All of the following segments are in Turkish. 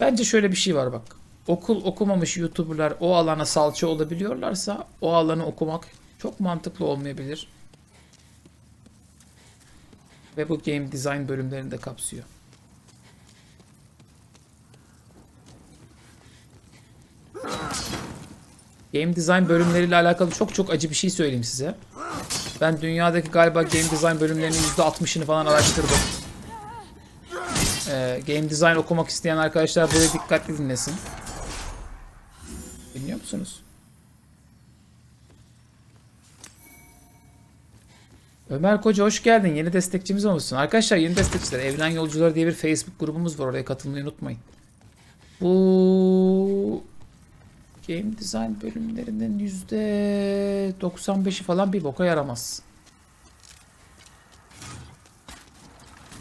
Bence şöyle bir şey var bak. Okul okumamış YouTuber'lar o alana salça olabiliyorlarsa o alanı okumak çok mantıklı olmayabilir. Ve bu game design bölümlerini de kapsıyor. Game design bölümleriyle alakalı çok çok acı bir şey söyleyeyim size. Ben dünyadaki galiba game design bölümlerinin %60'ını falan araştırdım. Game design okumak isteyen arkadaşlar böyle dikkatli dinlesin. Dinliyor musunuz? Ömer Koca hoş geldin. Yeni destekçimiz olmuşsun. Arkadaşlar yeni destekçiler. Evren Yolcuları diye bir Facebook grubumuz var. Oraya katılmayı unutmayın. Bu game design bölümlerinin %95'i falan bir boka yaramaz.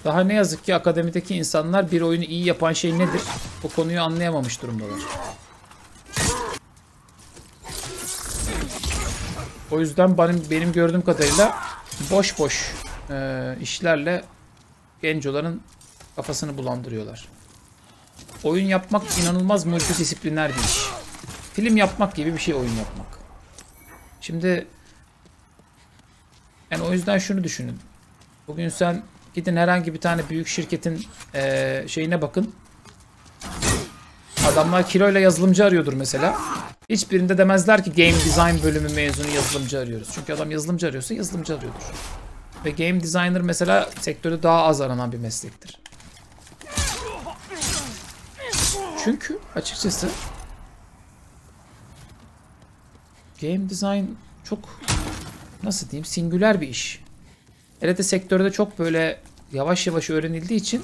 Daha ne yazık ki akademideki insanlar bir oyunu iyi yapan şey nedir? Bu konuyu anlayamamış durumdalar. O yüzden benim, benim gördüğüm kadarıyla boş boş e, işlerle gencoların kafasını bulandırıyorlar. Oyun yapmak inanılmaz multidisipliner bir iş. Film yapmak gibi bir şey oyun yapmak. Şimdi yani o yüzden şunu düşünün. Bugün sen gidin herhangi bir tane büyük şirketin e, şeyine bakın. Adamlar kiloyla yazılımcı arıyordur mesela. Hiçbirinde demezler ki game design bölümü mezunu yazılımcı arıyoruz. Çünkü adam yazılımcı arıyorsa yazılımcı arıyordur. Ve game designer mesela sektörde daha az aranan bir meslektir. Çünkü açıkçası game design çok nasıl diyeyim singüler bir iş. Hele de sektörde çok böyle yavaş yavaş öğrenildiği için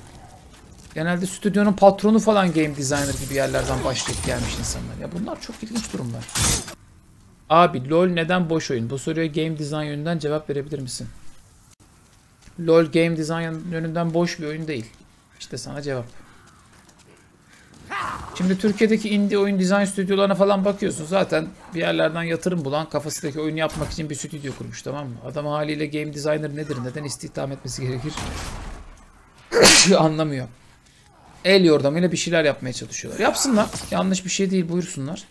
genelde stüdyonun patronu falan game designer gibi yerlerden başlayıp gelmiş insanlar. Ya bunlar çok ilginç durumlar. Abi LoL neden boş oyun? Bu soruya game design yönünden cevap verebilir misin? LoL game design yönünden boş bir oyun değil. İşte sana cevap. Şimdi Türkiye'deki indie oyun dizayn stüdyolarına falan bakıyorsun. Zaten bir yerlerden yatırım bulan kafasındaki oyunu yapmak için bir stüdyo kurmuş tamam mı? Adam haliyle game designer nedir? Neden istihdam etmesi gerekir? Anlamıyor. El yordamıyla bir şeyler yapmaya çalışıyorlar. Yapsınlar. Yanlış bir şey değil buyursunlar.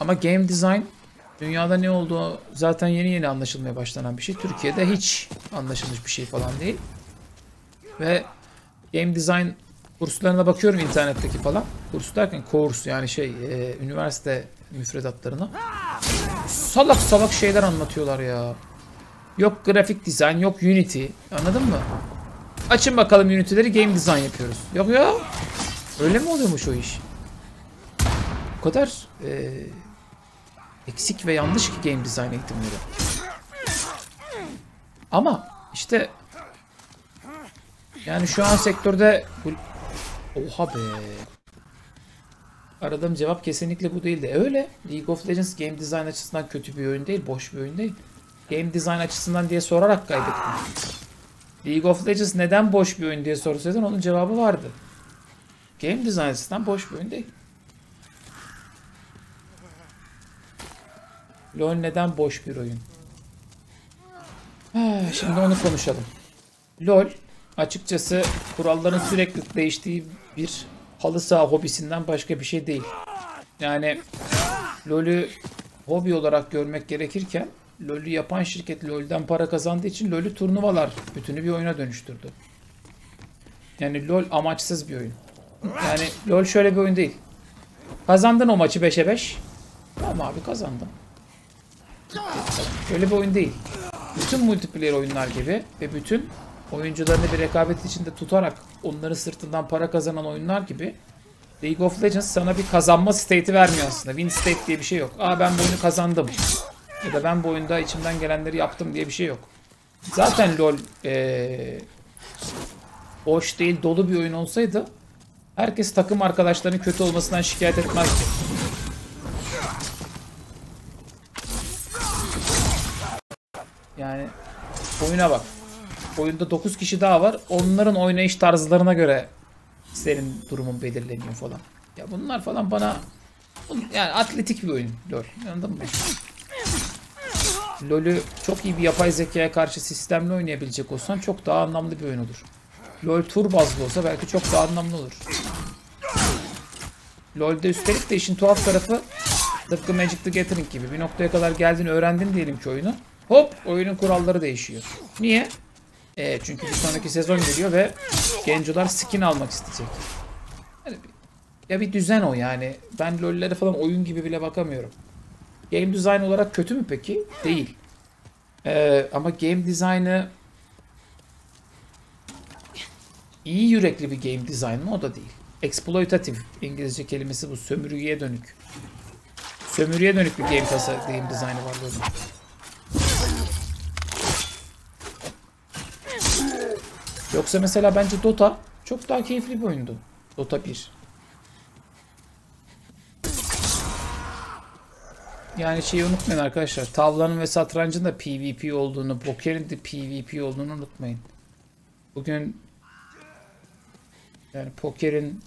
Ama game design dünyada ne olduğu zaten yeni yeni anlaşılmaya başlanan bir şey. Türkiye'de hiç anlaşılmış bir şey falan değil. Ve game design kurslarına bakıyorum internetteki falan. Kurs derken kurs yani şey e, üniversite müfredatlarına. Salak salak şeyler anlatıyorlar ya. Yok grafik dizayn, yok Unity. Anladın mı? Açın bakalım Unity'leri game design yapıyoruz. Yok ya. Öyle mi oluyormuş o iş? O kadar e, eksik ve yanlış ki game design eğitimleri. Ama işte yani şu an sektörde. Oha be. Aradığım cevap kesinlikle bu değildi. E öyle. League of Legends game design açısından kötü bir oyun değil, boş bir oyun değil. Game design açısından diye sorarak kaybettim. League of Legends neden boş bir oyun diye sorsaydın onun cevabı vardı. Game design açısından boş bir oyun değil. LoL neden boş bir oyun? Ha, şimdi onu konuşalım. LoL açıkçası kuralların sürekli değiştiği bir halı saha hobisinden başka bir şey değil. Yani LoL'ü hobi olarak görmek gerekirken LoL'ü yapan şirket LoL'den para kazandığı için LoL'ü turnuvalar bütünü bir oyuna dönüştürdü. Yani LoL amaçsız bir oyun. Yani LoL şöyle bir oyun değil. Kazandın o maçı 5'e 5. Tamam abi kazandım. Öyle bir oyun değil. Bütün multiplayer oyunlar gibi ve bütün oyuncularını bir rekabet içinde tutarak onların sırtından para kazanan oyunlar gibi League of Legends sana bir kazanma state'i vermiyor aslında. Win state diye bir şey yok. Aa ben bu oyunu kazandım. Ya da ben bu oyunda içimden gelenleri yaptım diye bir şey yok. Zaten LoL ee, boş değil dolu bir oyun olsaydı herkes takım arkadaşlarının kötü olmasından şikayet etmezdi. Yani oyuna bak. Oyunda 9 kişi daha var. Onların oynayış tarzlarına göre senin durumun belirleniyor falan. Ya bunlar falan bana yani atletik bir oyun LoL. Anladın mı? LoL'ü çok iyi bir yapay zekaya karşı sistemle oynayabilecek olsan çok daha anlamlı bir oyun olur. LoL tur bazlı olsa belki çok daha anlamlı olur. LoL'de üstelik de işin tuhaf tarafı tıpkı Magic the Gathering gibi. Bir noktaya kadar geldin öğrendin diyelim ki oyunu. Hop oyunun kuralları değişiyor. Niye? E, çünkü bir sonraki sezon geliyor ve gencolar skin almak isteyecek. Yani bir- ya bir düzen o yani. Ben LoL'lere falan oyun gibi bile bakamıyorum. Game design olarak kötü mü peki? Değil. Ee, ama game design'ı iyi yürekli bir game design mı? O da değil. Exploitative İngilizce kelimesi bu. Sömürüye dönük. Sömürüye dönük bir game tasa game design'ı var böyle. Yoksa mesela bence Dota çok daha keyifli bir oyundu. Dota 1. Yani şeyi unutmayın arkadaşlar. Tavlanın ve satrancın da PvP olduğunu, pokerin de PvP olduğunu unutmayın. Bugün yani pokerin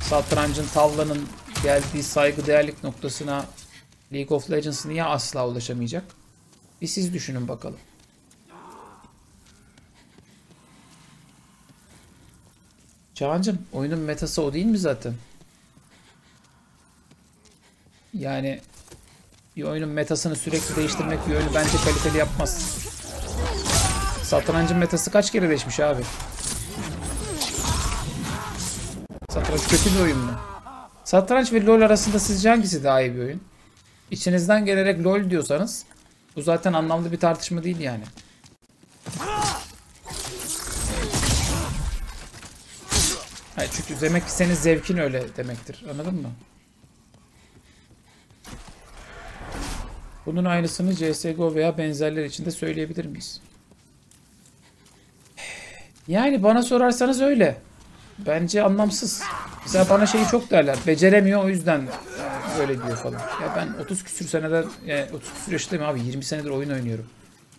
satrancın, tavlanın geldiği saygıdeğerlik noktasına League of Legends niye asla ulaşamayacak? Bir siz düşünün bakalım. Çağancım oyunun metası o değil mi zaten? Yani bir oyunun metasını sürekli değiştirmek bir oyunu bence kaliteli yapmaz. Satrancın metası kaç kere değişmiş abi? Satranç kötü bir oyun mu? Satranç ve LoL arasında sizce hangisi daha iyi bir oyun? İçinizden gelerek LoL diyorsanız bu zaten anlamlı bir tartışma değil yani. Çünkü demek ki senin zevkin öyle demektir. Anladın mı? Bunun aynısını CSGO veya benzerler için de söyleyebilir miyiz? Yani bana sorarsanız öyle. Bence anlamsız. Mesela bana şeyi çok derler. Beceremiyor o yüzden e, öyle diyor falan. Ya ben 30 küsür seneden, yani 30 küsür yaşındayım abi. 20 senedir oyun oynuyorum.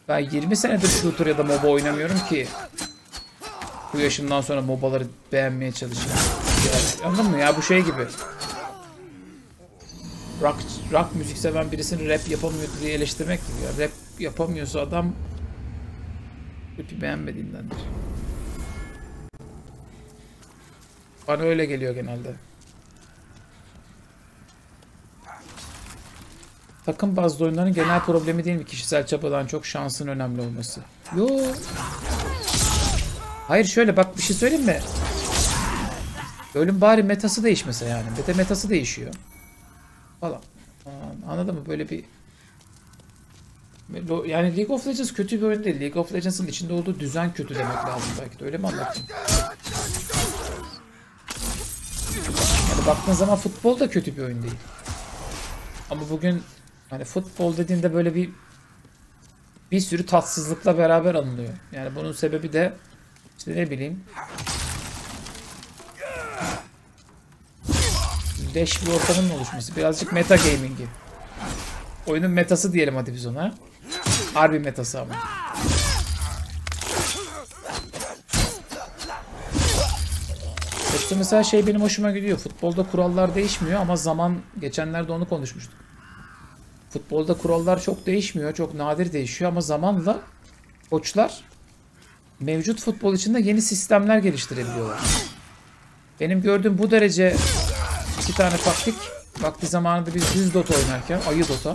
Ben 20 senedir shooter ya da MOBA oynamıyorum ki bu yaşımdan sonra MOBA'ları beğenmeye çalışayım. Ya, anladın mı ya bu şey gibi. Rock, rock müzik seven birisini rap yapamıyor diye eleştirmek gibi ya. Rap yapamıyorsa adam rap'i beğenmediğindendir. Bana öyle geliyor genelde. Takım bazlı oyunların genel problemi değil mi? Kişisel çabadan çok şansın önemli olması. Yo. Hayır şöyle bak bir şey söyleyeyim mi? Ölüm bari metası değişmese yani. Meta metası değişiyor. Falan. Anladın mı? Böyle bir yani League of Legends kötü bir oyun değil. League of Legends'ın içinde olduğu düzen kötü demek lazım belki de. Öyle mi anlatayım? Yani baktığın zaman futbol da kötü bir oyun değil. Ama bugün hani futbol dediğinde böyle bir bir sürü tatsızlıkla beraber alınıyor. Yani bunun sebebi de işte ne bileyim leş bir ortamın oluşması. Birazcık meta gaming'i. Oyunun metası diyelim hadi biz ona. Harbi metası ama. Yoksa mesela şey benim hoşuma gidiyor. Futbolda kurallar değişmiyor ama zaman geçenlerde onu konuşmuştuk. Futbolda kurallar çok değişmiyor. Çok nadir değişiyor ama zamanla koçlar mevcut futbol içinde yeni sistemler geliştirebiliyorlar. Benim gördüğüm bu derece iki tane taktik vakti zamanında biz düz Dota oynarken ayı Dota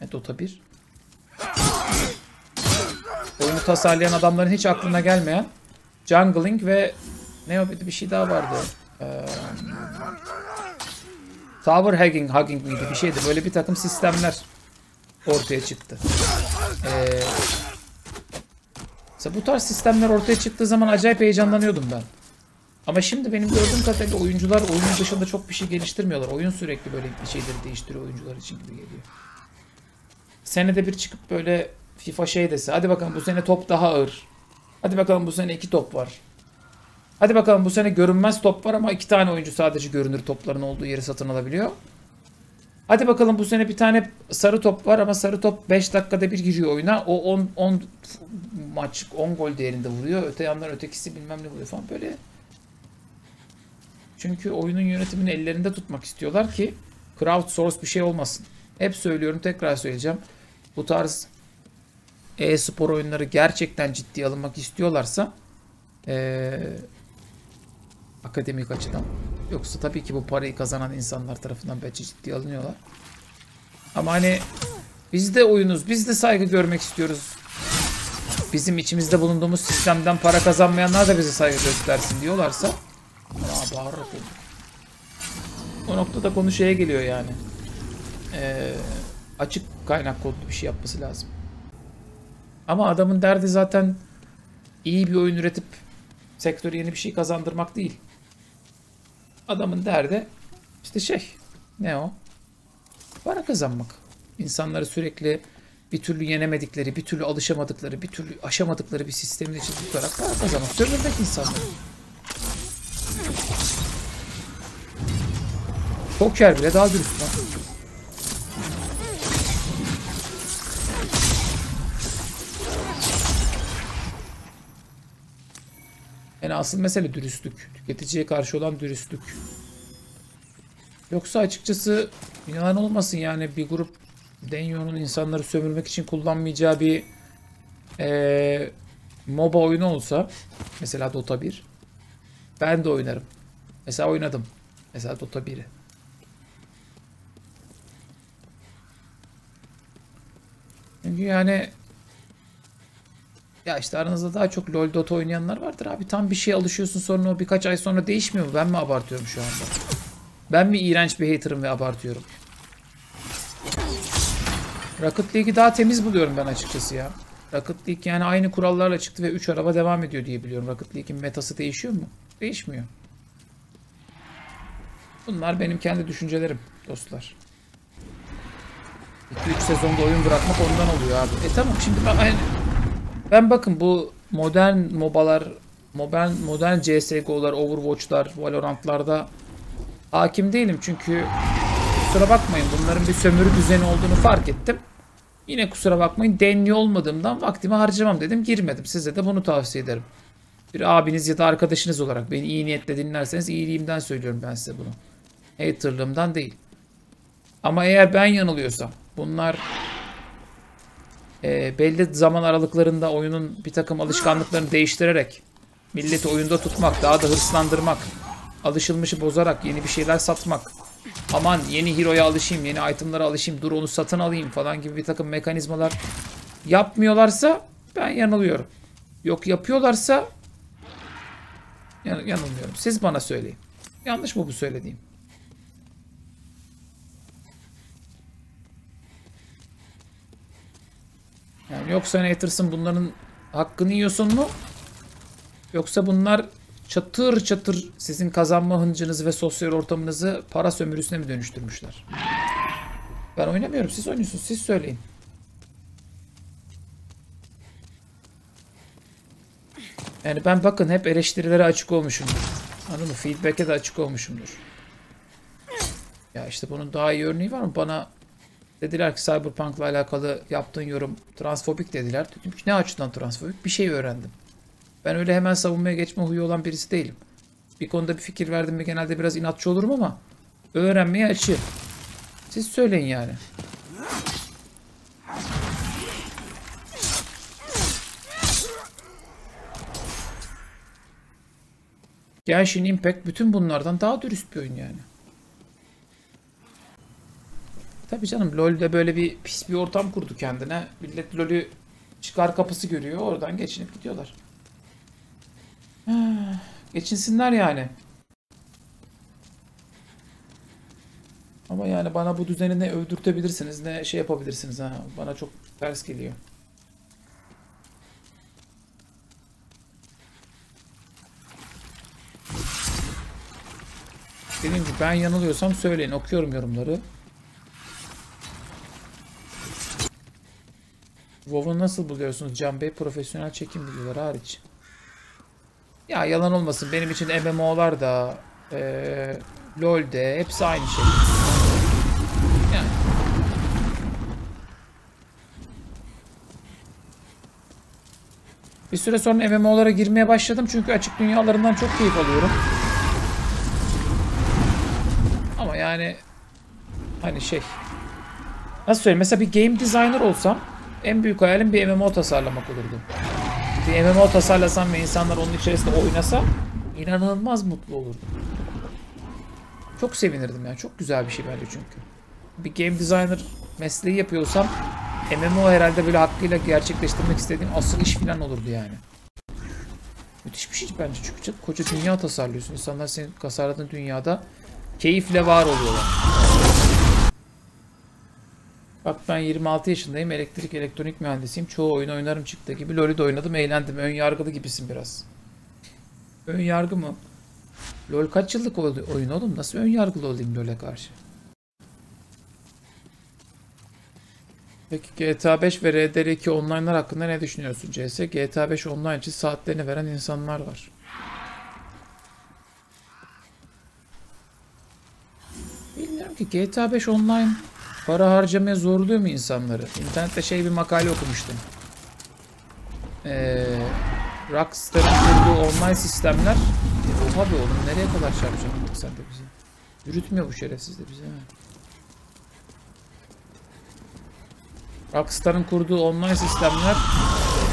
e, Dota 1 oyunu tasarlayan adamların hiç aklına gelmeyen jungling ve ne o bir şey daha vardı. Ee, tower hugging, hugging miydi bir şeydi. Böyle bir takım sistemler ortaya çıktı. Ee, mesela bu tarz sistemler ortaya çıktığı zaman acayip heyecanlanıyordum ben. Ama şimdi benim gördüğüm kadarıyla oyuncular oyunun dışında çok bir şey geliştirmiyorlar. Oyun sürekli böyle şeyleri değiştiriyor oyuncular için gibi geliyor. Senede bir çıkıp böyle FIFA şey dese hadi bakalım bu sene top daha ağır. Hadi bakalım bu sene iki top var. Hadi bakalım bu sene görünmez top var ama iki tane oyuncu sadece görünür topların olduğu yeri satın alabiliyor. Hadi bakalım bu sene bir tane sarı top var ama sarı top 5 dakikada bir giriyor oyuna. O 10 10 maç 10 gol değerinde vuruyor. Öte yandan ötekisi bilmem ne vuruyor falan böyle. Çünkü oyunun yönetimini ellerinde tutmak istiyorlar ki crowdsource bir şey olmasın. Hep söylüyorum tekrar söyleyeceğim. Bu tarz e-spor oyunları gerçekten ciddiye alınmak istiyorlarsa ee, Akademik açıdan. Yoksa tabii ki bu parayı kazanan insanlar tarafından belki ciddiye alınıyorlar. Ama hani biz de oyunuz, biz de saygı görmek istiyoruz. Bizim içimizde bulunduğumuz sistemden para kazanmayanlar da bize saygı göstersin diyorlarsa Aa oldu. O noktada konu şeye geliyor yani. Ee, açık kaynak kodlu bir şey yapması lazım. Ama adamın derdi zaten iyi bir oyun üretip sektöre yeni bir şey kazandırmak değil. Adamın derdi işte şey ne o? Para kazanmak. İnsanları sürekli bir türlü yenemedikleri, bir türlü alışamadıkları, bir türlü aşamadıkları bir sistemin içinde tutarak para kazanmak. Sömürmek insanları. Poker bile daha dürüst lan. Yani asıl mesele dürüstlük. Tüketiciye karşı olan dürüstlük. Yoksa açıkçası yalan olmasın yani bir grup Denyo'nun insanları sömürmek için kullanmayacağı bir eee MOBA oyunu olsa mesela Dota 1 ben de oynarım. Mesela oynadım. Mesela Dota 1'i. Çünkü yani ya işte aranızda daha çok LoL Dota oynayanlar vardır abi. Tam bir şey alışıyorsun sonra o birkaç ay sonra değişmiyor mu? Ben mi abartıyorum şu anda? Ben mi iğrenç bir haterım ve abartıyorum? Rocket League'i daha temiz buluyorum ben açıkçası ya. Rocket League yani aynı kurallarla çıktı ve 3 araba devam ediyor diye biliyorum. Rocket League'in metası değişiyor mu? Değişmiyor. Bunlar benim kendi düşüncelerim dostlar. 2-3 sezonda oyun bırakmak ondan oluyor abi. E tamam şimdi ben, yani ben bakın bu modern mobalar, modern, modern CSGO'lar, Overwatch'lar, Valorant'larda hakim değilim çünkü kusura bakmayın bunların bir sömürü düzeni olduğunu fark ettim. Yine kusura bakmayın denli olmadığımdan vaktimi harcamam dedim girmedim. Size de bunu tavsiye ederim. Bir abiniz ya da arkadaşınız olarak beni iyi niyetle dinlerseniz iyiliğimden söylüyorum ben size bunu. Haterlığımdan değil. Ama eğer ben yanılıyorsam bunlar e, belli zaman aralıklarında oyunun bir takım alışkanlıklarını değiştirerek milleti oyunda tutmak, daha da hırslandırmak, alışılmışı bozarak yeni bir şeyler satmak, aman yeni hero'ya alışayım, yeni itemlara alışayım, dur onu satın alayım falan gibi bir takım mekanizmalar yapmıyorlarsa ben yanılıyorum. Yok yapıyorlarsa yan- yanılmıyorum. Siz bana söyleyin. Yanlış mı bu söylediğim? Yani yoksa Haters'ın bunların hakkını yiyorsun mu? Yoksa bunlar çatır çatır sizin kazanma hıncınızı ve sosyal ortamınızı para sömürüsüne mi dönüştürmüşler? Ben oynamıyorum. Siz oynuyorsunuz. Siz söyleyin. Yani ben bakın hep eleştirilere açık olmuşumdur. Anladın mı? Feedback'e de açık olmuşumdur. Ya işte bunun daha iyi örneği var mı? Bana dediler ki Cyberpunk'la alakalı yaptığın yorum transfobik dediler. Dedim ki ne açıdan transfobik? Bir şey öğrendim. Ben öyle hemen savunmaya geçme huyu olan birisi değilim. Bir konuda bir fikir verdim mi genelde biraz inatçı olurum ama öğrenmeye açığım. Siz söyleyin yani. Genshin Impact bütün bunlardan daha dürüst bir oyun yani. Tabii canım LoL'de böyle bir pis bir ortam kurdu kendine. Millet LoL'ü çıkar kapısı görüyor. Oradan geçinip gidiyorlar. Geçinsinler yani. Ama yani bana bu düzeni ne övdürtebilirsiniz ne şey yapabilirsiniz ha. Bana çok ters geliyor. Dediğim gibi ben yanılıyorsam söyleyin. Okuyorum yorumları. WoW'u nasıl buluyorsunuz Can Bey? Profesyonel çekim videoları hariç. Ya yalan olmasın benim için MMO'lar da eee LoL'de hepsi aynı şey. Yani. Bir süre sonra MMO'lara girmeye başladım çünkü açık dünyalarından çok keyif alıyorum. Ama yani hani şey nasıl söyleyeyim mesela bir game designer olsam en büyük hayalim bir MMO tasarlamak olurdu. Bir MMO tasarlasam ve insanlar onun içerisinde oynasa İnanılmaz mutlu olurdum. Çok sevinirdim yani. Çok güzel bir şey bence çünkü. Bir game designer mesleği yapıyorsam MMO herhalde böyle hakkıyla gerçekleştirmek istediğim asıl iş falan olurdu yani. Müthiş bir şey bence çünkü koca dünya tasarlıyorsun. İnsanlar senin tasarladığın dünyada keyifle var oluyorlar. Bak ben 26 yaşındayım. Elektrik elektronik mühendisiyim. Çoğu oyun oynarım çıktı gibi. LoL'ü de oynadım eğlendim. Ön yargılı gibisin biraz. Ön yargı mı? LoL kaç yıllık oyun oğlum? Nasıl ön yargılı olayım LoL'e karşı? Peki GTA 5 ve RDR2 online'lar hakkında ne düşünüyorsun CS? GTA 5 online için saatlerini veren insanlar var. Bilmiyorum ki GTA 5 online para harcamaya zorluyor mu insanları? İnternette şey bir makale okumuştum. Ee, Rockstar'ın kurduğu online sistemler e, Oha be oğlum nereye kadar çarpacaksın sen de bizi. Yürütmüyor bu şerefsiz de bizi. ha. Rockstar'ın kurduğu online sistemler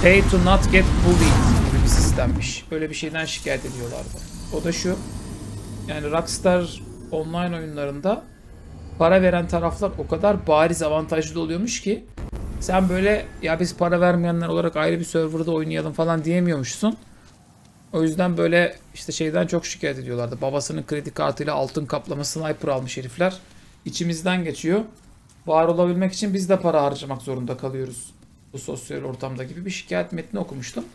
pay to not get bullied gibi bir sistemmiş. Böyle bir şeyden şikayet ediyorlardı. O da şu. Yani Rockstar online oyunlarında para veren taraflar o kadar bariz avantajlı oluyormuş ki sen böyle ya biz para vermeyenler olarak ayrı bir serverda oynayalım falan diyemiyormuşsun. O yüzden böyle işte şeyden çok şikayet ediyorlardı. Babasının kredi kartıyla altın kaplama sniper almış herifler. İçimizden geçiyor. Var olabilmek için biz de para harcamak zorunda kalıyoruz. Bu sosyal ortamda gibi bir şikayet metni okumuştum.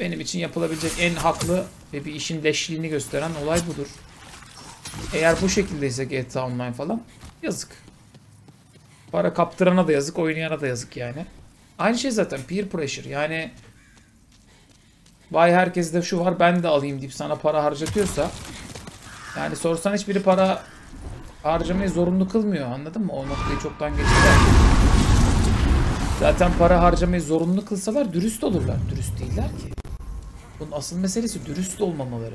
Benim için yapılabilecek en haklı ve bir işin leşliğini gösteren olay budur. Eğer bu şekildeyse GTA Online falan yazık. Para kaptırana da yazık, oynayana da yazık yani. Aynı şey zaten peer pressure yani vay herkeste şu var ben de alayım deyip sana para harcatıyorsa yani sorsan hiçbiri para harcamayı zorunlu kılmıyor anladın mı? O noktayı çoktan geçtiler. Zaten para harcamayı zorunlu kılsalar dürüst olurlar. Dürüst değiller ki. Bunun asıl meselesi dürüst olmamaları.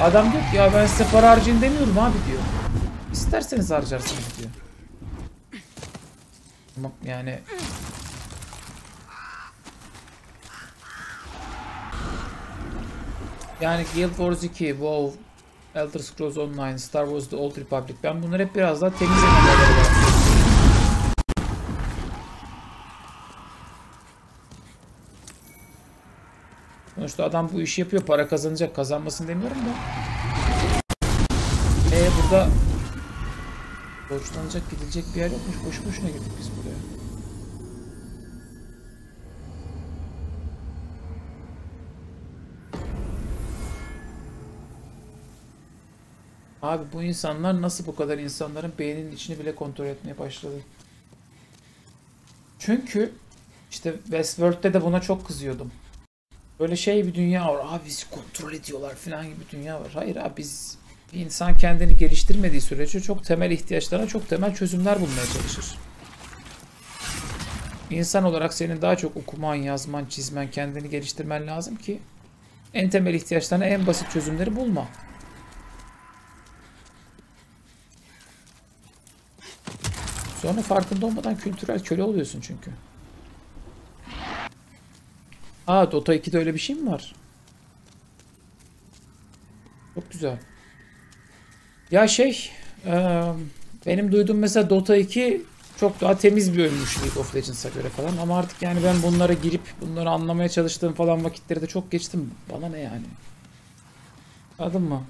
Adam diyor ki ya ben size para harcayın demiyorum abi diyor. İsterseniz harcarsınız diyor. Ama yani yani Guild Wars 2, WoW, Elder Scrolls Online, Star Wars The Old Republic. Ben bunları hep biraz daha temiz emelleri olarak görüyorum. Sonuçta adam bu işi yapıyor. Para kazanacak. Kazanmasın demiyorum da. Ee burada borçlanacak gidilecek bir yer yokmuş. Boşu boşuna gittik biz buraya. Abi bu insanlar nasıl bu kadar insanların beyninin içini bile kontrol etmeye başladı? Çünkü işte Westworld'de de buna çok kızıyordum. Böyle şey bir dünya var. Abi bizi kontrol ediyorlar falan gibi bir dünya var. Hayır abi biz bir insan kendini geliştirmediği sürece çok temel ihtiyaçlarına çok temel çözümler bulmaya çalışır. İnsan olarak senin daha çok okuman, yazman, çizmen, kendini geliştirmen lazım ki en temel ihtiyaçlarına en basit çözümleri bulma. Sonra farkında olmadan kültürel köle oluyorsun çünkü. Aa Dota 2'de öyle bir şey mi var? Çok güzel. Ya şey, e, benim duyduğum mesela Dota 2 çok daha temiz bir oyunmuş League of Legends'a göre falan. Ama artık yani ben bunlara girip bunları anlamaya çalıştığım falan vakitleri de çok geçtim. Bana ne yani? Anladın mı?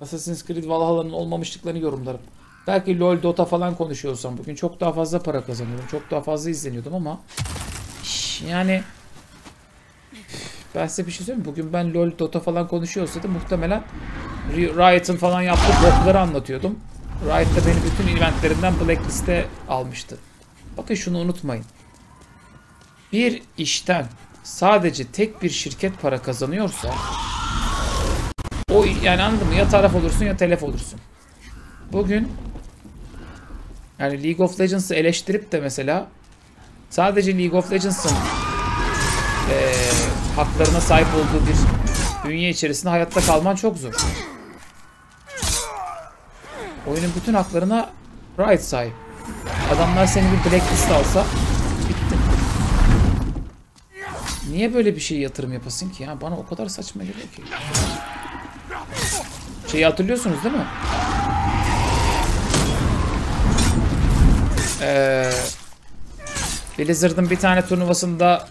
Assassin's Creed Valhalla'nın olmamışlıklarını yorumlarım. Belki LoL, Dota falan konuşuyorsam bugün çok daha fazla para kazanıyordum. Çok daha fazla izleniyordum ama yani ben size bir şey söyleyeyim? Bugün ben LoL, Dota falan konuşuyorsaydım muhtemelen Riot'ın falan yaptığı bokları anlatıyordum. Riot da beni bütün eventlerinden blacklist'e almıştı. Bakın şunu unutmayın. Bir işten sadece tek bir şirket para kazanıyorsa o yani anladın mı? Ya taraf olursun ya telef olursun. Bugün yani League of Legends'ı eleştirip de mesela sadece League of Legends'ın eee haklarına sahip olduğu bir dünya içerisinde hayatta kalman çok zor. Oyunun bütün haklarına Riot sahip. Adamlar seni bir blacklist alsa bittin. Niye böyle bir şey yatırım yapasın ki ya? Bana o kadar saçma geliyor ki. Şeyi hatırlıyorsunuz değil mi? Ee, Blizzard'ın bir tane turnuvasında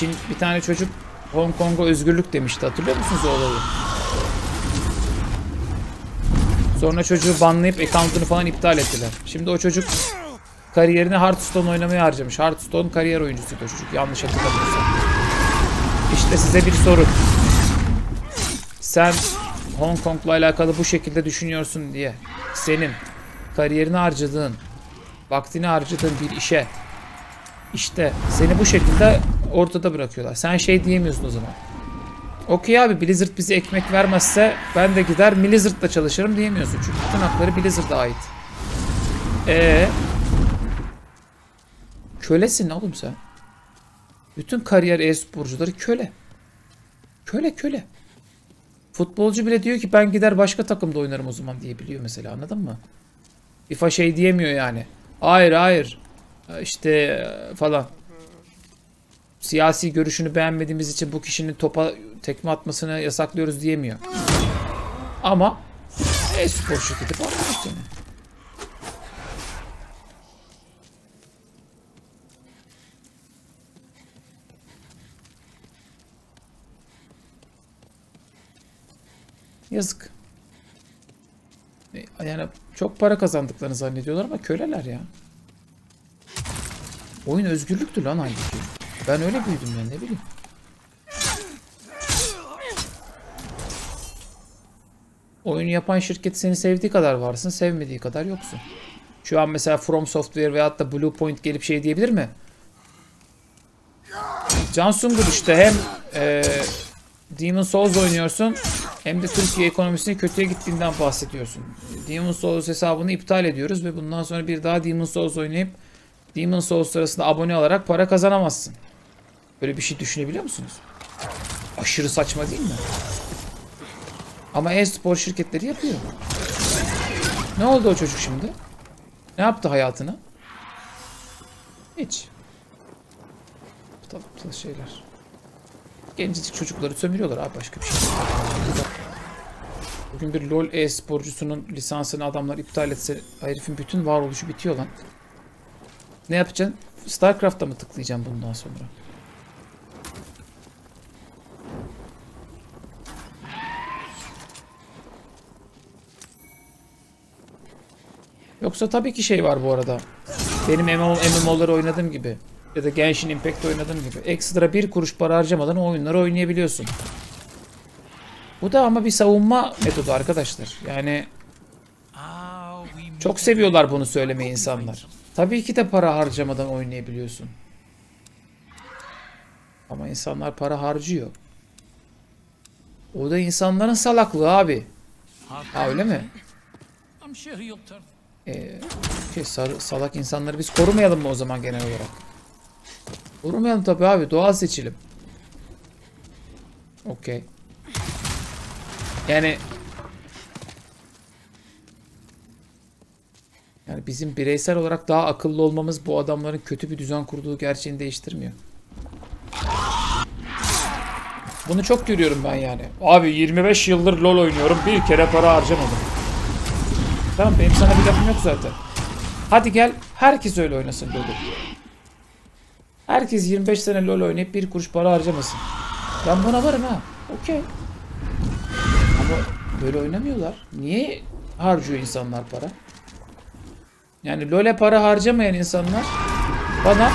Çin bir tane çocuk Hong Kong'a özgürlük demişti. Hatırlıyor musunuz o olayı? Sonra çocuğu banlayıp account'unu falan iptal ettiler. Şimdi o çocuk kariyerini Hearthstone oynamaya harcamış. Hearthstone kariyer oyuncusuydu o çocuk. Yanlış hatırlamıyorsam. İşte size bir soru. Sen Hong Kong'la alakalı bu şekilde düşünüyorsun diye senin kariyerini harcadığın, vaktini harcadığın bir işe işte seni bu şekilde ortada bırakıyorlar. Sen şey diyemiyorsun o zaman. Okey abi Blizzard bize ekmek vermezse ben de gider Blizzard'da çalışırım diyemiyorsun. Çünkü bütün hakları Blizzard'a ait. Ee, kölesin oğlum sen. Bütün kariyer e-sporcuları köle. Köle köle. Futbolcu bile diyor ki ben gider başka takımda oynarım o zaman diyebiliyor mesela anladın mı? FIFA şey diyemiyor yani. Hayır hayır. İşte e, falan. Siyasi görüşünü beğenmediğimiz için bu kişinin topa tekme atmasını yasaklıyoruz diyemiyor. Ama e-spor şirketi var yani. Yazık. E, Yani çok para kazandıklarını zannediyorlar ama köleler ya. Oyun özgürlüktür lan halbuki. Ben öyle büyüdüm ben ne bileyim. Oyunu yapan şirket seni sevdiği kadar varsın, sevmediği kadar yoksun. Şu an mesela From Software veyahut da Blue Point gelip şey diyebilir mi? Can Sungur işte hem e, Demon Souls oynuyorsun hem de Türkiye ekonomisinin kötüye gittiğinden bahsediyorsun. Demon Souls hesabını iptal ediyoruz ve bundan sonra bir daha Demon Souls oynayıp Demon Souls arasında abone olarak para kazanamazsın. Böyle bir şey düşünebiliyor musunuz? Aşırı saçma değil mi? Ama e-spor şirketleri yapıyor. Ne oldu o çocuk şimdi? Ne yaptı hayatına? Hiç. Aptal aptal şeyler. Gencecik çocukları sömürüyorlar abi başka bir şey. Bugün bir LoL e-sporcusunun lisansını adamlar iptal etse herifin bütün varoluşu bitiyor lan. Ne yapacaksın? StarCraft'ta mı tıklayacaksın bundan sonra? Yoksa tabii ki şey var bu arada. Benim MMO, MMO'ları oynadığım gibi. Ya da Genshin Impact oynadığım gibi. Ekstra bir kuruş para harcamadan o oyunları oynayabiliyorsun. Bu da ama bir savunma metodu arkadaşlar. Yani çok seviyorlar bunu söylemeyi insanlar. Tabii ki de para harcamadan oynayabiliyorsun. Ama insanlar para harcıyor. O da insanların salaklığı abi. Ha öyle mi? Ee, şey, salak insanları biz korumayalım mı o zaman genel olarak? Korumayalım tabii abi. Doğal seçilim. Okey. Yani yani bizim bireysel olarak daha akıllı olmamız bu adamların kötü bir düzen kurduğu gerçeğini değiştirmiyor. Bunu çok görüyorum ben yani. Abi 25 yıldır LoL oynuyorum. Bir kere para harcamadım. Tamam benim sana bir lafım yok zaten. Hadi gel herkes öyle oynasın LoL'ü. Herkes 25 sene LoL oynayıp bir kuruş para harcamasın. Ben buna varım ha. Okey. Ama böyle oynamıyorlar. Niye harcıyor insanlar para? Yani LoL'e para harcamayan insanlar bana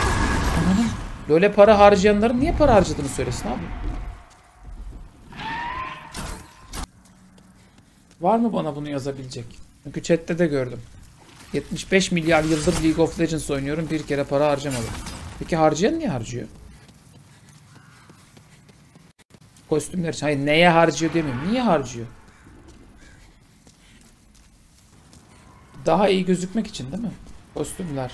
LoL'e para harcayanların niye para harcadığını söylesin abi. Var mı bana bunu yazabilecek? Çünkü chatte de gördüm. 75 milyar yıldır League of Legends oynuyorum. Bir kere para harcamadım. Peki harcayan niye harcıyor? Kostümler için. Hayır neye harcıyor demiyorum. Niye harcıyor? Daha iyi gözükmek için değil mi? Kostümler.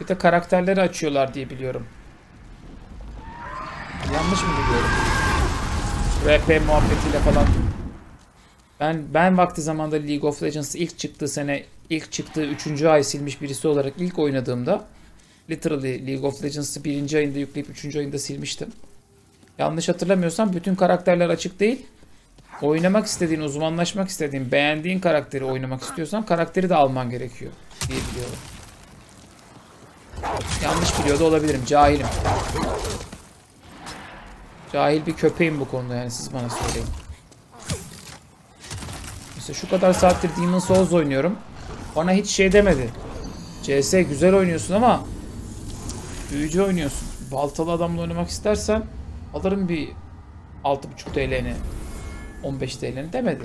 Bir de karakterleri açıyorlar diye biliyorum. Yanlış mı biliyorum? RP muhabbetiyle falan. Ben ben vakti zamanda League of Legends ilk çıktığı sene, ilk çıktığı 3. ay silmiş birisi olarak ilk oynadığımda literally League of Legends'ı 1. ayında yükleyip 3. ayında silmiştim. Yanlış hatırlamıyorsam bütün karakterler açık değil. Oynamak istediğin, uzmanlaşmak istediğin, beğendiğin karakteri oynamak istiyorsan karakteri de alman gerekiyor diye biliyorum. Yanlış biliyor da olabilirim. Cahilim. Cahil bir köpeğim bu konuda yani siz bana söyleyin. Mesela şu kadar saattir Demon Souls oynuyorum. Bana hiç şey demedi. CS güzel oynuyorsun ama büyücü oynuyorsun. Baltalı adamla oynamak istersen alırım bir 6.5 TL'ni 15 TL'ni demedi.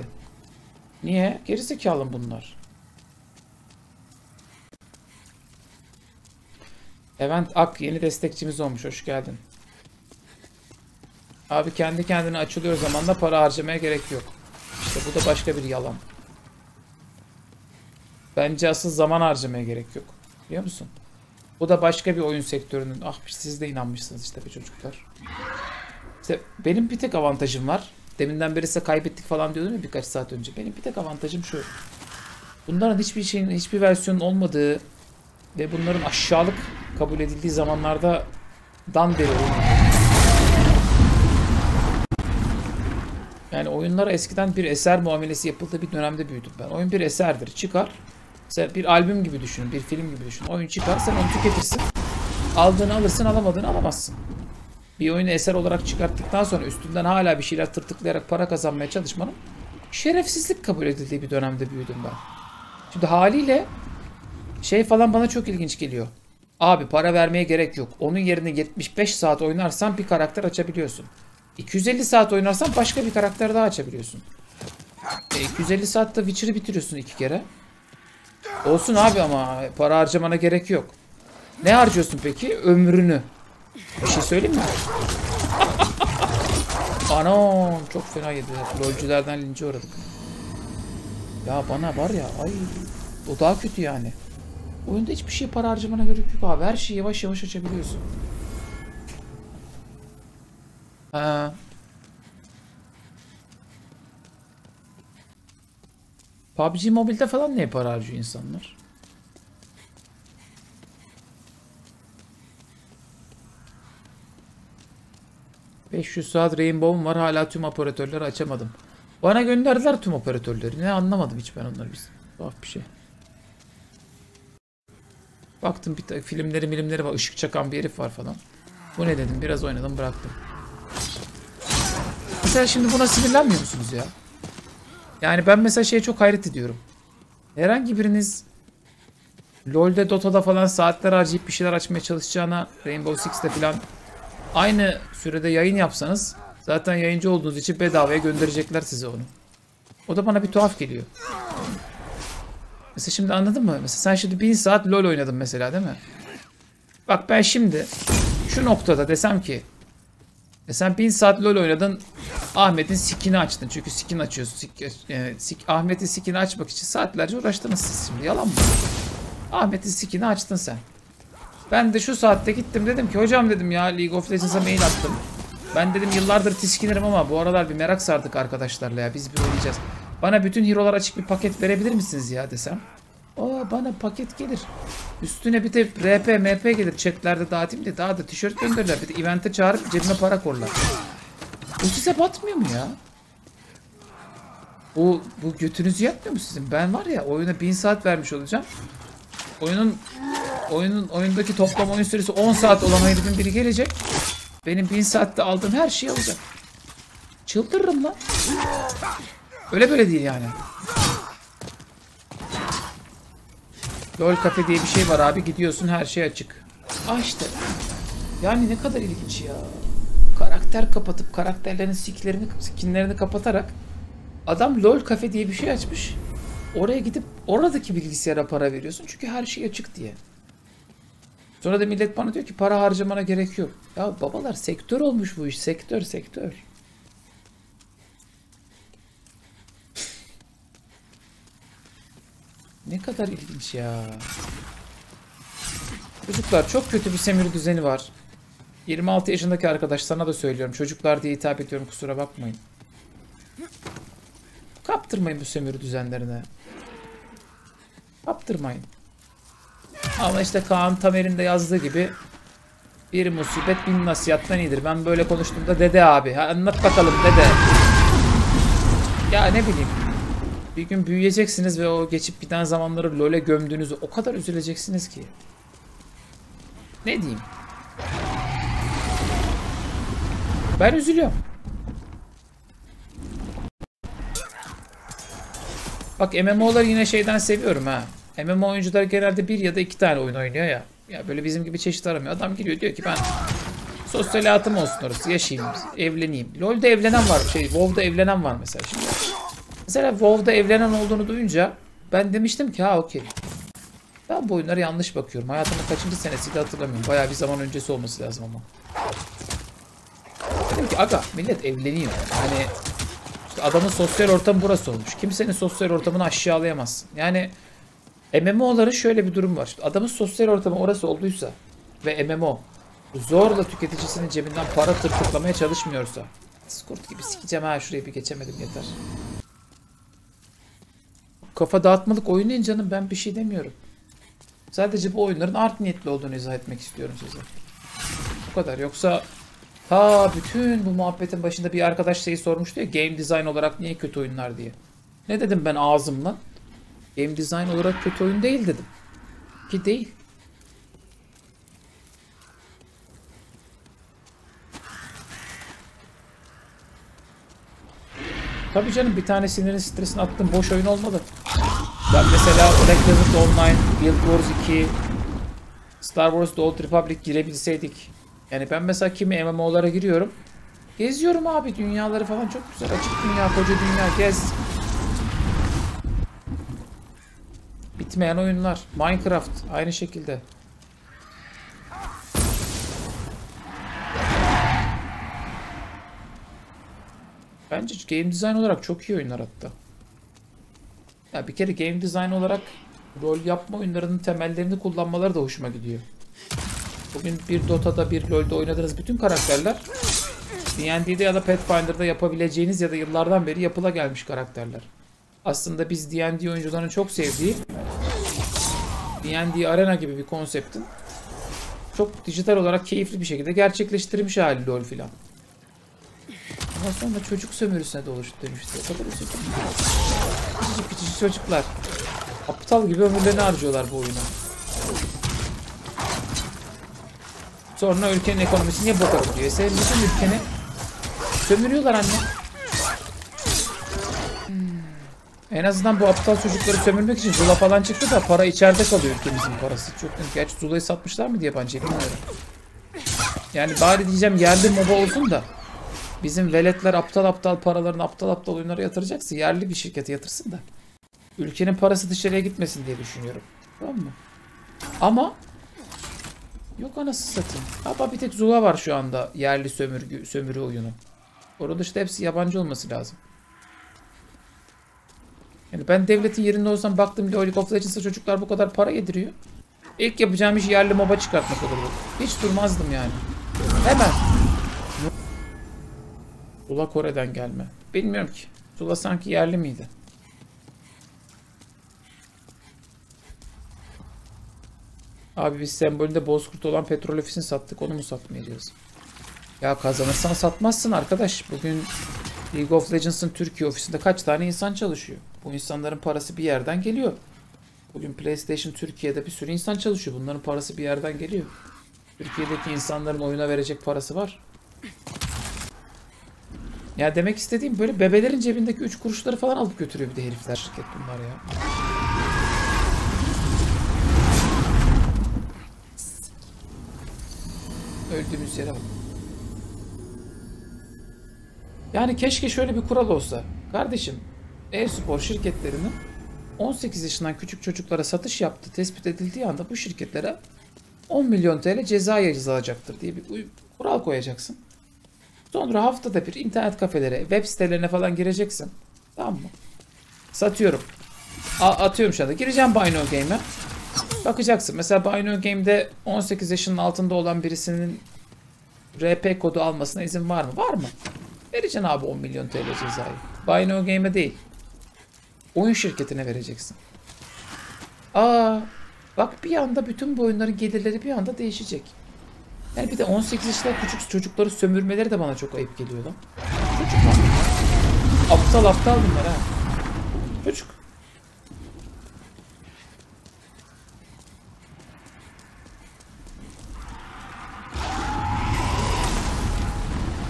Niye? Gerizekalı bunlar. Levent Ak yeni destekçimiz olmuş. Hoş geldin. Abi kendi kendine açılıyor zamanda para harcamaya gerek yok. İşte bu da başka bir yalan. Bence asıl zaman harcamaya gerek yok. Biliyor musun? Bu da başka bir oyun sektörünün. Ah siz de inanmışsınız işte be çocuklar. İşte benim bir tek avantajım var. Deminden beri size kaybettik falan diyordum ya birkaç saat önce. Benim bir tek avantajım şu. Bunların hiçbir şeyin, hiçbir versiyonun olmadığı ve bunların aşağılık kabul edildiği zamanlarda dan beri oyun. Yani oyunlara eskiden bir eser muamelesi yapıldığı bir dönemde büyüdüm ben. Oyun bir eserdir. Çıkar. Mesela bir albüm gibi düşünün, bir film gibi düşünün. Oyun çıkar, sen onu tüketirsin. Aldığını alırsın, alamadığını alamazsın. Bir oyunu eser olarak çıkarttıktan sonra üstünden hala bir şeyler tırtıklayarak para kazanmaya çalışmanın şerefsizlik kabul edildiği bir dönemde büyüdüm ben. Şimdi haliyle şey falan bana çok ilginç geliyor. Abi para vermeye gerek yok. Onun yerine 75 saat oynarsan bir karakter açabiliyorsun. 250 saat oynarsan başka bir karakter daha açabiliyorsun. E, 250 saatte Witcher'ı bitiriyorsun iki kere. Olsun abi ama para harcamana gerek yok. Ne harcıyorsun peki? Ömrünü. Bir şey söyleyeyim mi? Anam çok fena yedi. Lolculardan lince uğradık. Ya bana var ya ay o daha kötü yani. Oyunda hiçbir şey para harcamana gerek yok abi. Her şeyi yavaş yavaş açabiliyorsun. PUBG Mobile'de falan ne para harcıyor insanlar? ...500 saat Rainbow'um var hala tüm operatörleri açamadım. Bana gönderdiler tüm operatörleri. Ne anlamadım hiç ben onları biz. Tuhaf bir şey. Baktım bir filmleri milimleri var. ışık çakan bir herif var falan. Bu ne dedim biraz oynadım bıraktım. Mesela şimdi buna sinirlenmiyor musunuz ya? Yani ben mesela şeye çok hayret ediyorum. Herhangi biriniz LoL'de Dota'da falan saatler harcayıp bir şeyler açmaya çalışacağına Rainbow Six'te falan aynı sürede yayın yapsanız zaten yayıncı olduğunuz için bedavaya gönderecekler size onu. O da bana bir tuhaf geliyor. Mesela şimdi anladın mı? Mesela sen şimdi bin saat LoL oynadın mesela değil mi? Bak ben şimdi şu noktada desem ki e sen bin saat LoL oynadın Ahmet'in sikini açtın. Çünkü skin açıyorsun. Sik, e, sik, Ahmet'in sikini açmak için saatlerce uğraştınız siz şimdi. Yalan mı? Ahmet'in sikini açtın sen. Ben de şu saatte gittim dedim ki hocam dedim ya League of Legends'a mail attım. Ben dedim yıllardır tiskinirim ama bu aralar bir merak sardık arkadaşlarla ya biz bir oynayacağız. Bana bütün hero'lar açık bir paket verebilir misiniz ya desem. Aa bana paket gelir. Üstüne bir de RP MP gelir chatlerde dağıtayım diye daha da tişört gönderirler. Bir de event'e çağırıp cebime para korlar. Bu size batmıyor mu ya? Bu, bu götünüzü yapmıyor mu sizin? Ben var ya oyuna 1000 saat vermiş olacağım. Oyunun oyunun oyundaki toplam oyun süresi 10 saat olan herifin biri gelecek. Benim 1000 saatte aldığım her şeyi alacak. Çıldırırım lan. Öyle böyle değil yani. LOL kafe diye bir şey var abi. Gidiyorsun her şey açık. Ah işte. Yani ne kadar ilginç ya. Karakter kapatıp karakterlerin siklerini, skinlerini kapatarak adam LOL kafe diye bir şey açmış. Oraya gidip oradaki bilgisayara para veriyorsun. Çünkü her şey açık diye. Sonra da millet bana diyor ki para harcamana gerek yok. Ya babalar sektör olmuş bu iş. Sektör sektör. Ne kadar ilginç ya. Çocuklar çok kötü bir semir düzeni var. 26 yaşındaki arkadaş sana da söylüyorum. Çocuklar diye hitap ediyorum kusura bakmayın. Kaptırmayın bu sömürü düzenlerine. Kaptırmayın. Ama işte Kaan Tamer'in de yazdığı gibi bir musibet bin nasihattan iyidir. Ben böyle konuştuğumda dede abi. Ha, anlat bakalım dede. Ya ne bileyim. Bir gün büyüyeceksiniz ve o geçip giden zamanları LoL'e gömdüğünüzü o kadar üzüleceksiniz ki. Ne diyeyim? Ben üzülüyorum. Bak MMO'ları yine şeyden seviyorum ha. MMO oyuncular genelde bir ya da iki tane oyun oynuyor ya. Ya böyle bizim gibi çeşit aramıyor. Adam geliyor diyor ki ben sosyal hayatım olsun orası. Yaşayayım, evleneyim. LoL'de evlenen var. Şey, WoW'da evlenen var mesela şimdi. Mesela WoW'da evlenen olduğunu duyunca ben demiştim ki ha okey. Ben bu oyunlara yanlış bakıyorum. Hayatımın kaçıncı senesiydi hatırlamıyorum. Bayağı bir zaman öncesi olması lazım ama. Dedim ki aga millet evleniyor. Hani işte adamın sosyal ortamı burası olmuş. Kimsenin sosyal ortamını aşağılayamazsın. Yani MMO'ların şöyle bir durum var. Adamın sosyal ortamı orası olduysa ve MMO zorla tüketicisinin cebinden para tırtıklamaya çalışmıyorsa Discord gibi sikeceğim ha şuraya bir geçemedim yeter. Kafa dağıtmalık oynayın canım ben bir şey demiyorum. Sadece bu oyunların art niyetli olduğunu izah etmek istiyorum size. Bu kadar. Yoksa ta bütün bu muhabbetin başında bir arkadaş şeyi sormuştu ya game design olarak niye kötü oyunlar diye. Ne dedim ben ağzımla? Game design olarak kötü oyun değil dedim. Ki değil. Tabii canım bir tane sinirin stresini attım boş oyun olmadı. Ben mesela Black Desert Online, Guild Wars 2, Star Wars The Old Republic girebilseydik. Yani ben mesela kimi MMO'lara giriyorum. Geziyorum abi dünyaları falan çok güzel. Açık dünya, koca dünya gez. Bitmeyen oyunlar. Minecraft aynı şekilde. Bence game design olarak çok iyi oyunlar hatta. Ya bir kere game design olarak rol yapma oyunlarının temellerini kullanmaları da hoşuma gidiyor. Bugün bir Dota'da bir LoL'de oynadığınız bütün karakterler D&D'de ya da Pathfinder'da yapabileceğiniz ya da yıllardan beri yapıla gelmiş karakterler. Aslında biz D&D oyuncularının çok sevdiği D&D Arena gibi bir konseptin çok dijital olarak keyifli bir şekilde gerçekleştirilmiş hali LoL filan. Ama sonra çocuk sömürüsüne doluş dönüştü. O kadar. Küçücük küçücük çocuklar. Aptal gibi ömürlerini harcıyorlar bu oyuna. Sonra ülkenin ekonomisi niye boka gidiyor? Senin bütün ülkeni sömürüyorlar anne. Hmm. En azından bu aptal çocukları sömürmek için Zula falan çıktı da para içeride kalıyor ülkemizin parası. Çok gerçi Zula'yı satmışlar mı diye bence bilmiyorum. Yani bari diyeceğim yerli moba olsun da bizim veletler aptal aptal paralarını aptal aptal oyunlara yatıracaksa yerli bir şirkete yatırsın da ülkenin parası dışarıya gitmesin diye düşünüyorum. Tamam mı? Ama yok anası satayım. Ama bir tek Zula var şu anda yerli sömürü, sömürü oyunu. Orada işte hepsi yabancı olması lazım. Yani ben devletin yerinde olsam baktım League of Legends'a çocuklar bu kadar para yediriyor. İlk yapacağım iş yerli moba çıkartmak olurdu. Hiç durmazdım yani. Hemen. Zula Kore'den gelme. Bilmiyorum ki. Zula sanki yerli miydi? Abi biz sembolünde bozkurt olan petrol ofisini sattık. Onu mu satmayacağız? Ya kazanırsan satmazsın arkadaş. Bugün League of Legends'ın Türkiye ofisinde kaç tane insan çalışıyor? Bu insanların parası bir yerden geliyor. Bugün PlayStation Türkiye'de bir sürü insan çalışıyor. Bunların parası bir yerden geliyor. Türkiye'deki insanların oyuna verecek parası var. Ya demek istediğim böyle bebelerin cebindeki 3 kuruşları falan alıp götürüyor bir de herifler şirket bunlar ya. Öldüğümüz yere. Yani keşke şöyle bir kural olsa. Kardeşim, e-spor şirketlerinin 18 yaşından küçük çocuklara satış yaptığı tespit edildiği anda bu şirketlere 10 milyon TL ceza yazılacaktır diye bir kural koyacaksın. Sonra haftada bir internet kafelere, web sitelerine falan gireceksin. Tamam mı? Satıyorum. A- atıyorum şu anda. Gireceğim Bino Game'e. Bakacaksın. Mesela Bino Game'de 18 yaşının altında olan birisinin RP kodu almasına izin var mı? Var mı? Vereceksin abi 10 milyon TL cezayı. Bino Game'e değil. Oyun şirketine vereceksin. Aa, bak bir anda bütün bu oyunların gelirleri bir anda değişecek. Yani bir de 18 yaşında küçük çocukları sömürmeleri de bana çok ayıp geliyor lan. Çocuk lan. Aptal aptal bunlar ha. Çocuk.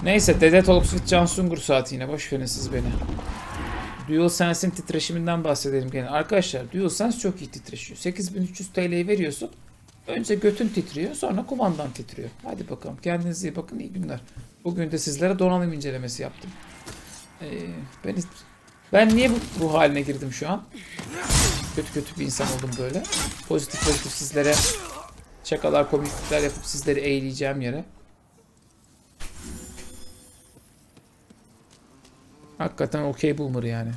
Neyse Dede Talks with Can Sungur saati yine boş verin siz beni. DualSense'in titreşiminden bahsedelim gene. Arkadaşlar DualSense çok iyi titreşiyor. 8300 TL'yi veriyorsun. Önce götün titriyor sonra kumandan titriyor. Hadi bakalım kendinize iyi bakın iyi günler. Bugün de sizlere donanım incelemesi yaptım. Ee, ben, ben niye bu ruh haline girdim şu an? Kötü kötü bir insan oldum böyle. Pozitif pozitif sizlere şakalar komiklikler yapıp sizleri eğleyeceğim yere. Hakikaten okey boomer yani.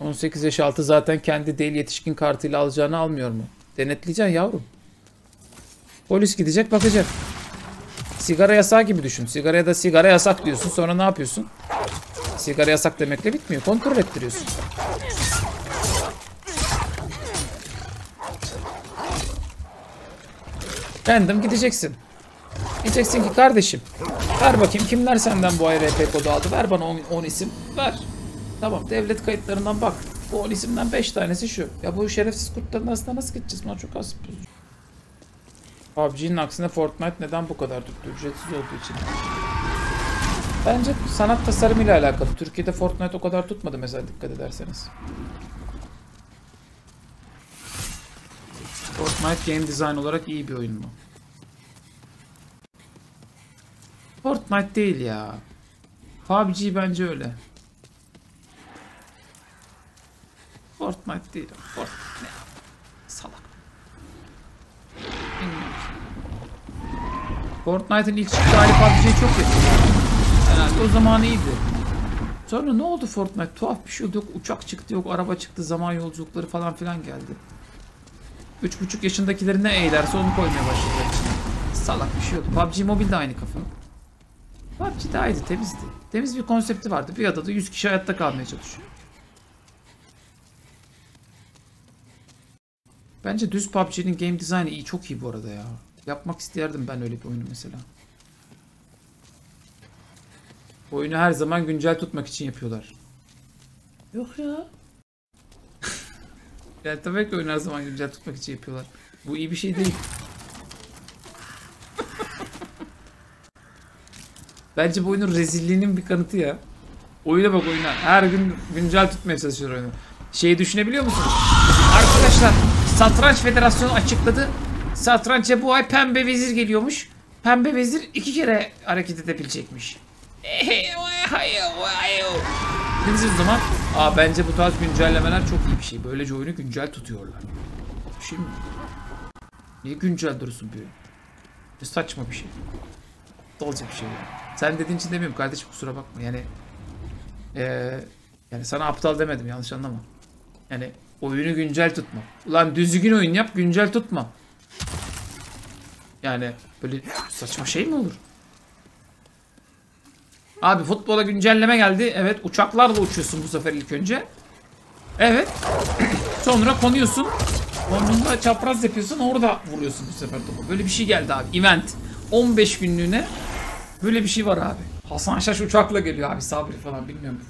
...18 yaş altı zaten kendi değil yetişkin kartıyla alacağını almıyor mu? Denetleyeceksin yavrum. Polis gidecek bakacak. Sigara yasağı gibi düşün. Sigaraya da sigara yasak diyorsun. Sonra ne yapıyorsun? Sigara yasak demekle bitmiyor. Kontrol ettiriyorsun. Random gideceksin. Diyeceksin ki kardeşim ver bakayım kimler senden bu ay RP kodu aldı. Ver bana 10 isim. Ver. Tamam devlet kayıtlarından bak. Bu 10 isimden 5 tanesi şu. Ya bu şerefsiz kurtların arasında nasıl gideceğiz? Buna çok az. PUBG'nin aksine Fortnite neden bu kadar tuttu? Ücretsiz olduğu için. Bence sanat tasarımıyla alakalı. Türkiye'de Fortnite o kadar tutmadı mesela dikkat ederseniz. Fortnite game design olarak iyi bir oyun mu? Fortnite değil ya. PUBG bence öyle. Fortnite değil. Fortnite ne? Salak. Fortnite'ın ilk çıktığı hali PUBG'ye çok yakın. Herhalde o zaman iyiydi. Sonra ne oldu Fortnite? Tuhaf bir şey oldu. Yok uçak çıktı, yok araba çıktı, zaman yolculukları falan filan geldi. Üç buçuk yaşındakileri ne eğlerse onu koymaya başladılar içine. Salak bir şey oldu. PUBG Mobile de aynı kafa. PUBG daha iyiydi, temizdi. Temiz bir konsepti vardı. Bir adada 100 kişi hayatta kalmaya çalışıyor. Bence düz PUBG'nin game design'ı iyi, çok iyi bu arada ya. Yapmak isterdim ben öyle bir oyunu mesela. Oyunu her zaman güncel tutmak için yapıyorlar. Yok ya. Tabii ki oyunu her zaman güncel tutmak için yapıyorlar. Bu iyi bir şey değil. Bence bu oyunun rezilliğinin bir kanıtı ya. Oyuna bak oyuna. Her gün güncel tutmaya çalışıyor oyunu. Şeyi düşünebiliyor musunuz? Arkadaşlar Satranç Federasyonu açıkladı. Satranç'a bu ay pembe vezir geliyormuş. Pembe vezir iki kere hareket edebilecekmiş. Dediğiniz zaman Aa bence bu tarz güncellemeler çok iyi bir şey. Böylece oyunu güncel tutuyorlar. Şimdi niye güncel dursun bir oyun? Ne saçma bir şey. Olacak bir şey yani. Sen dediğin için demiyorum kardeşim kusura bakma. Yani eee yani sana aptal demedim yanlış anlama. Yani oyunu güncel tutma. Ulan düzgün oyun yap güncel tutma. Yani böyle saçma şey mi olur? Abi futbola güncelleme geldi. Evet uçaklarla uçuyorsun bu sefer ilk önce. Evet. Sonra konuyorsun. Konduğunda çapraz yapıyorsun orada vuruyorsun bu sefer topu. Böyle bir şey geldi abi. Event. 15 günlüğüne böyle bir şey var abi. Hasan Şaş uçakla geliyor abi Sabri falan bilmiyorum.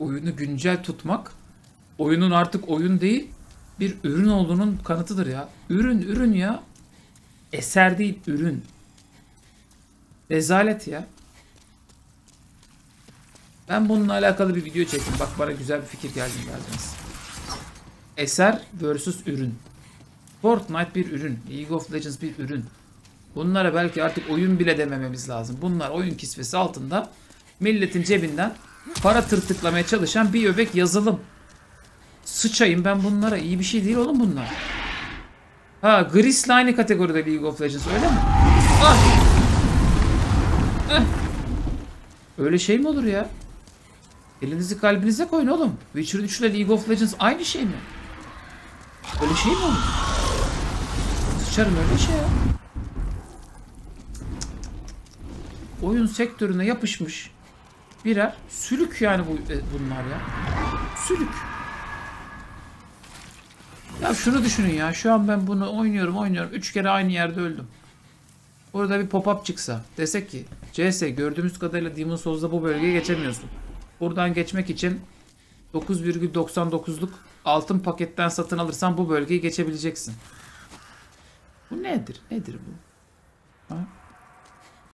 Oyunu güncel tutmak oyunun artık oyun değil bir ürün olduğunun kanıtıdır ya. Ürün ürün ya. Eser değil ürün. Rezalet ya. Ben bununla alakalı bir video çektim. Bak bana güzel bir fikir geldi verdiniz. Eser versus ürün. Fortnite bir ürün. League of Legends bir ürün. Bunlara belki artık oyun bile demememiz lazım. Bunlar oyun kisvesi altında milletin cebinden para tırtıklamaya çalışan bir öbek yazılım. Sıçayım ben bunlara. iyi bir şey değil oğlum bunlar. Ha Gris'le aynı kategoride League of Legends öyle mi? Ah! Öyle şey mi olur ya? Elinizi kalbinize koyun oğlum. Witcher 3 ile League of Legends aynı şey mi? Öyle şey mi olur? Sıçarım öyle şey ya. Oyun sektörüne yapışmış birer sülük yani bu e, bunlar ya. Sülük. Ya şunu düşünün ya. Şu an ben bunu oynuyorum oynuyorum. Üç kere aynı yerde öldüm. Burada bir pop-up çıksa. Desek ki CS gördüğümüz kadarıyla Demon Souls'da bu bölgeye geçemiyorsun. Buradan geçmek için 9,99'luk altın paketten satın alırsan bu bölgeyi geçebileceksin. Bu nedir? Nedir bu? Ha?